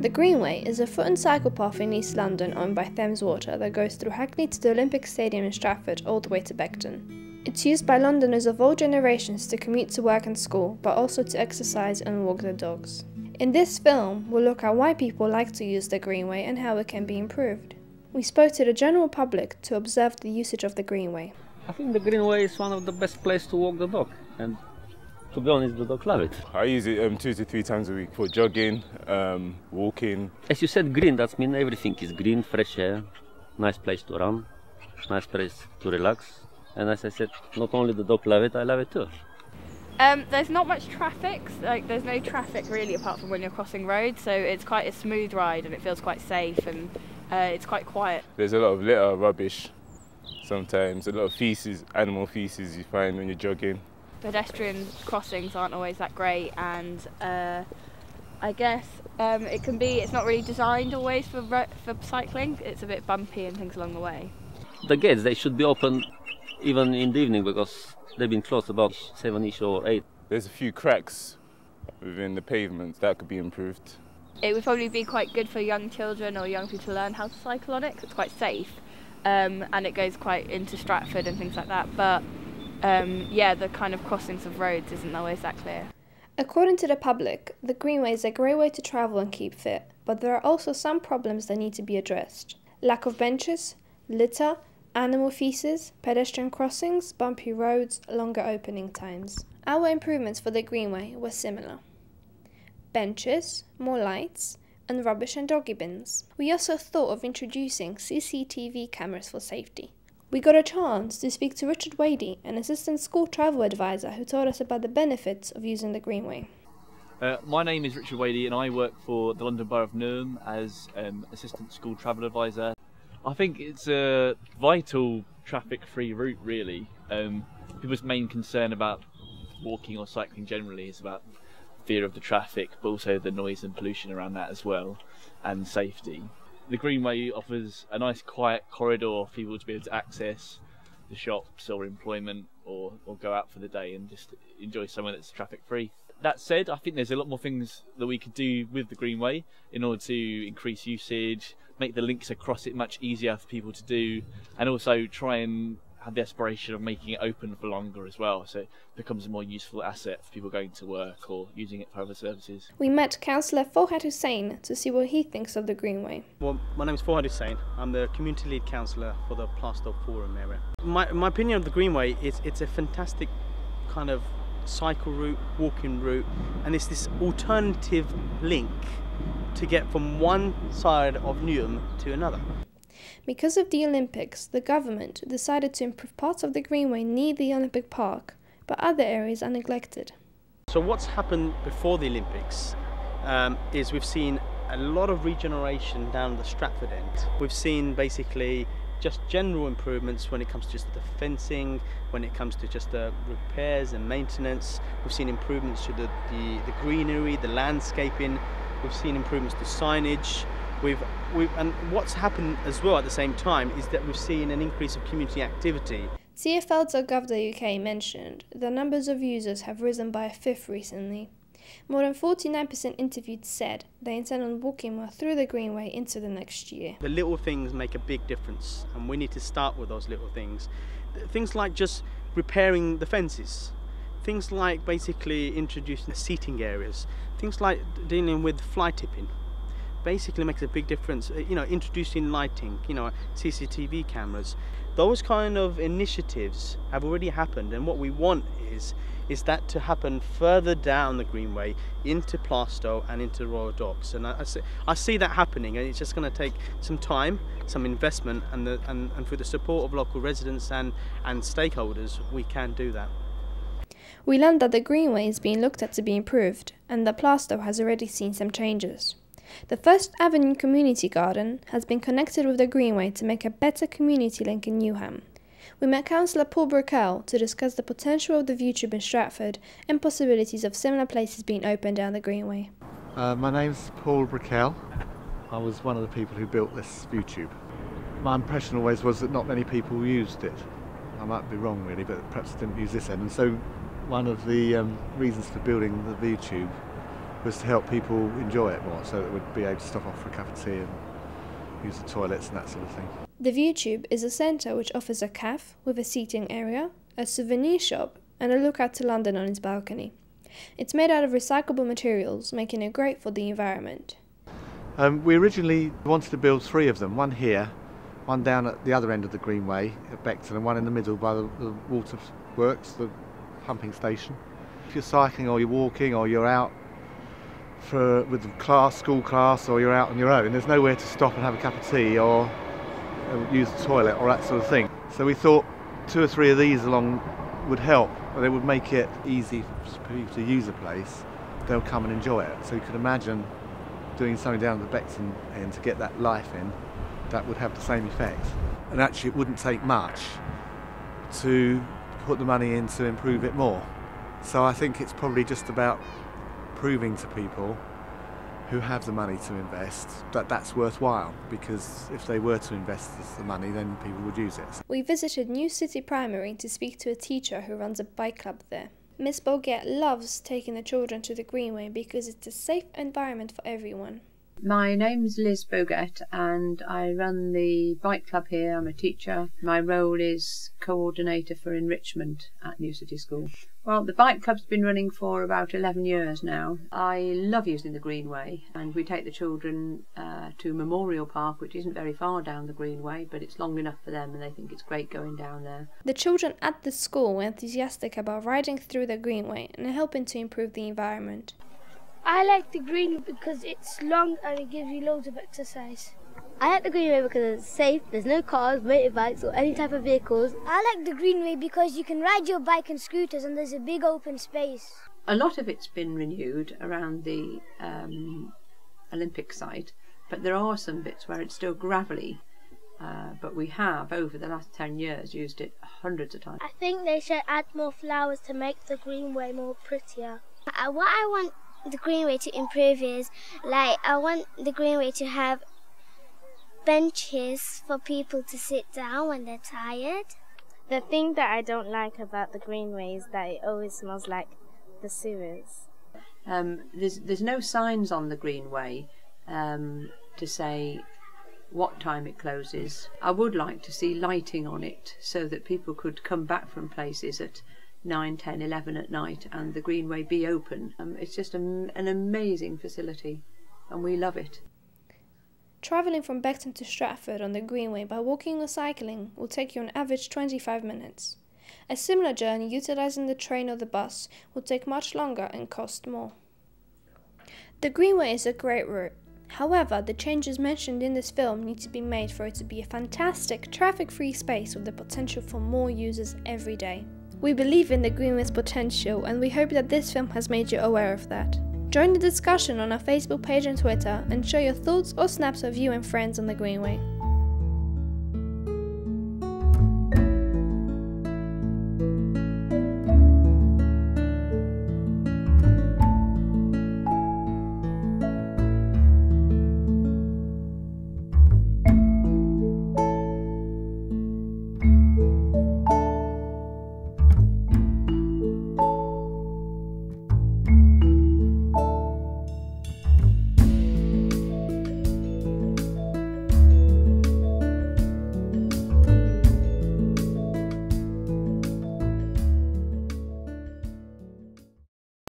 The Greenway is a foot and cycle path in East London owned by Thames Water that goes through Hackney to the Olympic Stadium in Stratford all the way to Beckton. It's used by Londoners of all generations to commute to work and school, but also to exercise and walk their dogs. In this film, we'll look at why people like to use the Greenway and how it can be improved. We spoke to the general public to observe the usage of the Greenway. I think the Greenway is one of the best places to walk the dog, and to be honest, the dog love it. I use it um, two to three times a week for jogging, um, walking. As you said, green, that means everything is green, fresh air, nice place to run, nice place to relax. And as I said, not only the dog love it, I love it too. Um, there's not much traffic, like there's no traffic really apart from when you're crossing roads, so it's quite a smooth ride and it feels quite safe and uh, it's quite quiet. There's a lot of litter, rubbish sometimes, a lot of feces, animal feces you find when you're jogging. Pedestrian crossings aren't always that great and uh, I guess um, it can be, it's not really designed always for, for cycling, it's a bit bumpy and things along the way. The gates, they should be open even in the evening because they've been closed about seven-ish or eight. There's a few cracks within the pavement that could be improved. It would probably be quite good for young children or young people to learn how to cycle on it because it's quite safe um, and it goes quite into Stratford and things like that. But um, yeah, the kind of crossings of roads isn't always that clear. According to the public, the Greenway is a great way to travel and keep fit, but there are also some problems that need to be addressed lack of benches, litter, animal feces, pedestrian crossings, bumpy roads, longer opening times. Our improvements for the Greenway were similar benches, more lights, and rubbish and doggy bins. We also thought of introducing CCTV cameras for safety. We got a chance to speak to Richard Wadey, an assistant school travel advisor who told us about the benefits of using the Greenway. Uh, my name is Richard Wadey and I work for the London Borough of Newham as um, assistant school travel advisor. I think it's a vital traffic free route really. Um, people's main concern about walking or cycling generally is about fear of the traffic but also the noise and pollution around that as well and safety. The Greenway offers a nice quiet corridor for people to be able to access the shops or employment or, or go out for the day and just enjoy somewhere that's traffic free. That said, I think there's a lot more things that we could do with the Greenway in order to increase usage, make the links across it much easier for people to do, and also try and have the aspiration of making it open for longer as well, so it becomes a more useful asset for people going to work or using it for other services. We met Councillor Forhad Hussain to see what he thinks of the Greenway. Well, my name is Forhad Hussain. I'm the community lead councillor for the Plaistow Forum area. My, my opinion of the Greenway is it's a fantastic kind of cycle route, walking route, and it's this alternative link to get from one side of Newham to another. Because of the Olympics, the government decided to improve parts of the Greenway near the Olympic Park, but other areas are neglected. So what's happened before the Olympics um, is we've seen a lot of regeneration down the Stratford end. We've seen basically just general improvements when it comes to just the fencing, when it comes to just the repairs and maintenance. We've seen improvements to the, the, the greenery, the landscaping. We've seen improvements to signage. We've, we've, and what's happened as well at the same time is that we've seen an increase of community activity. TFL.gov.uk mentioned the numbers of users have risen by a fifth recently. More than 49% interviewed said they intend on walking more through the Greenway into the next year. The little things make a big difference, and we need to start with those little things. Things like just repairing the fences, things like basically introducing seating areas, things like dealing with fly tipping basically makes a big difference. Uh, you know, introducing lighting, you know, CCTV cameras, those kind of initiatives have already happened, and what we want is is that to happen further down the Greenway into Plaistow and into Royal Docks. And I, I, see, I see that happening, and it's just going to take some time, some investment, and, the, and, and through the support of local residents and, and stakeholders, we can do that. We learned that the Greenway is being looked at to be improved, and that Plaistow has already seen some changes. The First Avenue Community Garden has been connected with the Greenway to make a better community link in Newham. We met Councillor Paul Brickell to discuss the potential of the view tube in Stratford and possibilities of similar places being opened down the Greenway. Uh, my name's Paul Brickell. I was one of the people who built this view tube. My impression always was that not many people used it. I might be wrong really, but perhaps didn't use this end. And so one of the um, reasons for building the ViewTube was to help people enjoy it more so that we'd be able to stop off for a cup of tea and use the toilets and that sort of thing. The ViewTube is a centre which offers a cafe with a seating area, a souvenir shop, and a lookout to London on its balcony. It's made out of recyclable materials, making it great for the environment. Um, we originally wanted to build three of them one here, one down at the other end of the Greenway at Beckton, and one in the middle by the, the waterworks, the pumping station. If you're cycling or you're walking or you're out for with class, school class, or you're out on your own, there's nowhere to stop and have a cup of tea or uh, use the toilet or that sort of thing. So we thought two or three of these along would help. They would make it easy for people to use a place. They'll come and enjoy it. So you could imagine doing something down at the Beckton end to get that life in, that would have the same effect. And actually, it wouldn't take much to put the money in to improve it more. So I think it's probably just about proving to people who have the money to invest that that's worthwhile because if they were to invest the money then people would use it. We visited New City Primary to speak to a teacher who runs a bike club there. Miss Boget loves taking the children to the Greenway because it's a safe environment for everyone. My name's Liz Boget and I run the bike club here. I'm a teacher. My role is coordinator for enrichment at New City School. Well, the bike club's been running for about 11 years now. I love using the Greenway and we take the children uh, to Memorial Park, which isn't very far down the Greenway, but it's long enough for them and they think it's great going down there. The children at the school were enthusiastic about riding through the Greenway and helping to improve the environment. I like the Greenway because it's long and it gives you loads of exercise. I like the Greenway because it's safe, there's no cars, motorbikes or any type of vehicles. I like the Greenway because you can ride your bike and scooters and there's a big open space. A lot of it's been renewed around the um, Olympic site, but there are some bits where it's still gravelly. Uh, but we have, over the last 10 years, used it hundreds of times. I think they should add more flowers to make the Greenway more prettier. Uh, what I want the Greenway to improve is, like, I want the Greenway to have benches for people to sit down when they're tired. The thing that I don't like about the Greenway is that it always smells like the sewers. Um, there's there's no signs on the Greenway um, to say what time it closes. I would like to see lighting on it so that people could come back from places at 9, 10, 11 at night and the Greenway be open. Um, it's just a, an amazing facility and we love it. Travelling from Beckton to Stratford on the Greenway by walking or cycling will take you on average 25 minutes. A similar journey utilising the train or the bus will take much longer and cost more. The Greenway is a great route. However, the changes mentioned in this film need to be made for it to be a fantastic, traffic free space with the potential for more users every day. We believe in the Greenway's potential and we hope that this film has made you aware of that. Join the discussion on our Facebook page and Twitter and share your thoughts or snaps of you and friends on the Greenway.